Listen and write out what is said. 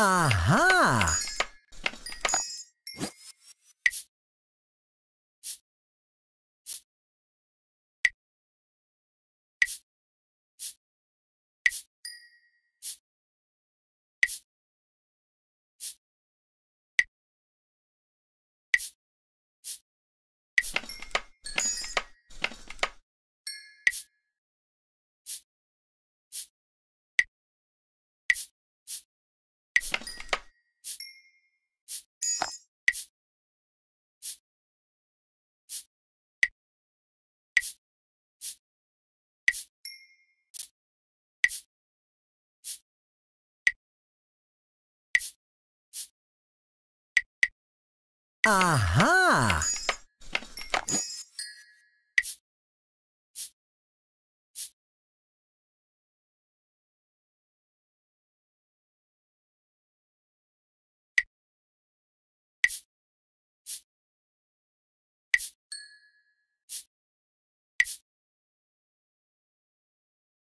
Aha! Aha!